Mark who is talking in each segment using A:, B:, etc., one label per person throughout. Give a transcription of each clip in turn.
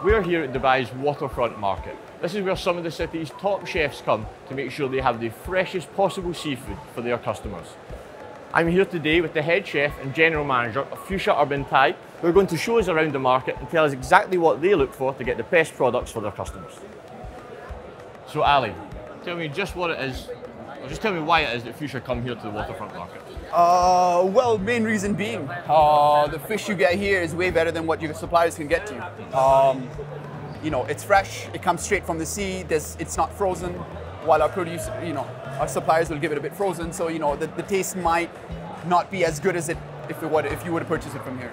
A: We're here at Dubai's waterfront market. This is where some of the city's top chefs come to make sure they have the freshest possible seafood for their customers. I'm here today with the head chef and general manager of Fuchsia Urban Thai, who are going to show us around the market and tell us exactly what they look for to get the best products for their customers. So Ali, tell me just what it is, or just tell me why it is that Fuchsia come here to the waterfront market.
B: Uh, well, main reason being, uh, the fish you get here is way better than what your suppliers can get to you. Um, you know, it's fresh, it comes straight from the sea, There's, it's not frozen, while our produce, you know, our suppliers will give it a bit frozen, so you know, the, the taste might not be as good as it if, it would, if you were to purchase it from here.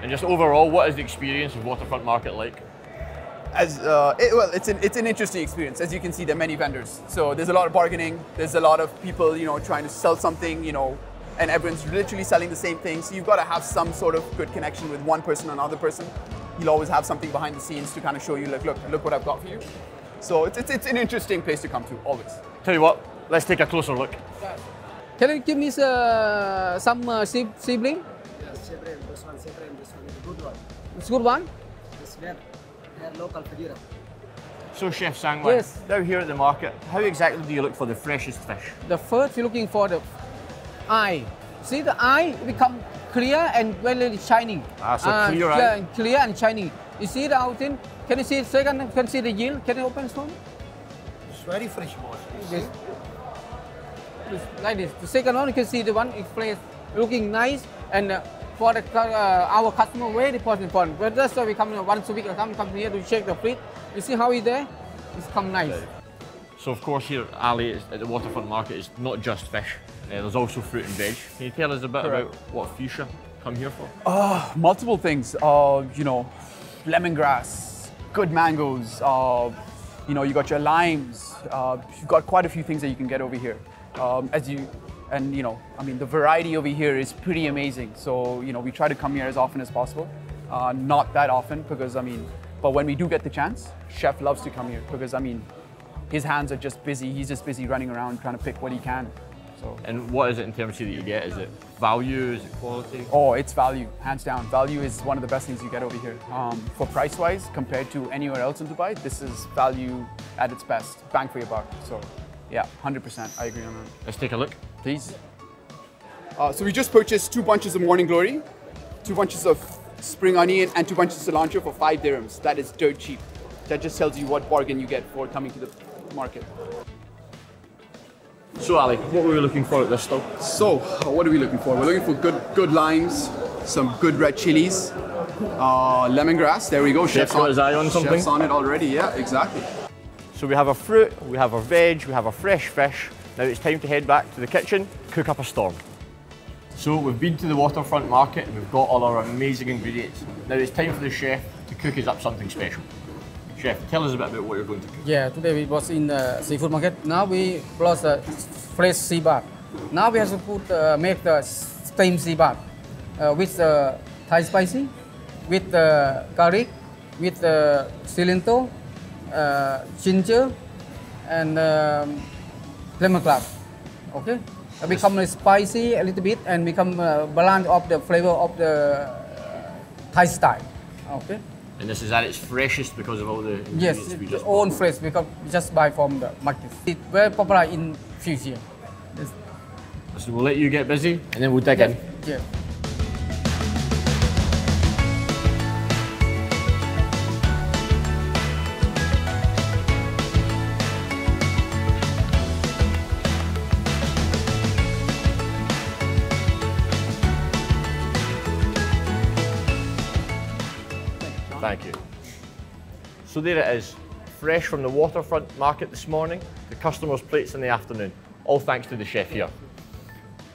A: And just overall, what is the experience of waterfront market like?
B: As uh, it, well, it's an it's an interesting experience. As you can see, there are many vendors, so there's a lot of bargaining. There's a lot of people, you know, trying to sell something, you know, and everyone's literally selling the same thing. So you've got to have some sort of good connection with one person or another person. You'll always have something behind the scenes to kind of show you, like, look, look what I've got for you. So it's, it's, it's an interesting place to come to, always.
A: Tell you what, let's take a closer look.
C: Can you give me uh, some uh, sibling?
D: Yes, Sebren, this one, Sebren, this one is a good one.
C: It's good one?
D: This one, they local Fedira.
A: So Chef Sangwon,
C: yes.
A: now here at the market, how exactly do you look for the freshest fish?
C: The first you're looking for the eye. See the eye become clear and very shiny.
A: Ah, so
C: uh,
A: clear,
C: clear,
A: right?
C: clear and shiny. You see the outing? Can you see second? Can you see the yield? Can you open this one?
D: It's very fresh, boss.
C: This, this, like this. The second one, you can see the one is placed looking nice and uh, for the, uh, our customer very important. But that's why we come once a week. I come come here to check the fleet. You see how it's there? It's come nice.
A: So of course here, Ali, at the waterfront market, is not just fish. Uh, there's also fruit and veg. Can you tell us a bit
B: Correct.
A: about what Fuchsia come here for?
B: Uh, multiple things. Uh, you know, lemongrass, good mangoes. Uh, you know, you got your limes. Uh, you've got quite a few things that you can get over here. Um, as you, and you know, I mean, the variety over here is pretty amazing. So you know, we try to come here as often as possible. Uh, not that often because I mean, but when we do get the chance, chef loves to come here because I mean, his hands are just busy. He's just busy running around trying to pick what he can. So.
A: And what is it in terms of that you get? Is it value? Is it quality?
B: Oh, it's value, hands down. Value is one of the best things you get over here. Um, for price-wise, compared to anywhere else in Dubai, this is value at its best. Bang for your buck. So, yeah, 100%. I agree on that.
A: Let's take a look.
B: Please. Uh, so we just purchased two bunches of Morning Glory, two bunches of spring onion, and two bunches of cilantro for five dirhams. That is dirt cheap. That just tells you what bargain you get for coming to the market.
A: So Ali, what were we looking for at this stall?
B: So, what are we looking for? We're looking for good, good limes, some good red chilies, uh, lemongrass. There we go.
A: Chef's got his eye on something.
B: Chef's on it already. Yeah, exactly.
A: So we have our fruit, we have our veg, we have our fresh fish. Now it's time to head back to the kitchen, cook up a storm. So we've been to the waterfront market and we've got all our amazing ingredients. Now it's time for the chef to cook us up something special. Chef, tell us a bit about what you're going to cook.
C: Yeah, today we was in the seafood market. Now we plus the fresh sea bass. Now we have to put uh, make the steamed sea bass uh, with the Thai spicy, with the garlic, with the cilantro, uh, ginger, and um, lemongrass. Okay, uh, become spicy a little bit and become uh, balance of the flavor of the uh, Thai style. Okay.
A: And this is at its freshest because of all the
C: Yes,
A: we just
C: own fresh because we just buy from the market. It's very popular in Fuchsia. Yes.
A: So we'll let you get busy and then we'll dig in.
C: Yeah.
A: Thank you. So there it is, fresh from the waterfront market this morning, the customers' plates in the afternoon, all thanks to the chef here.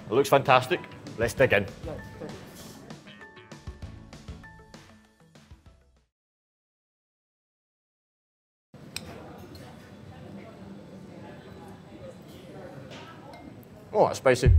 A: It looks fantastic. Let's dig in. Oh, that's spicy.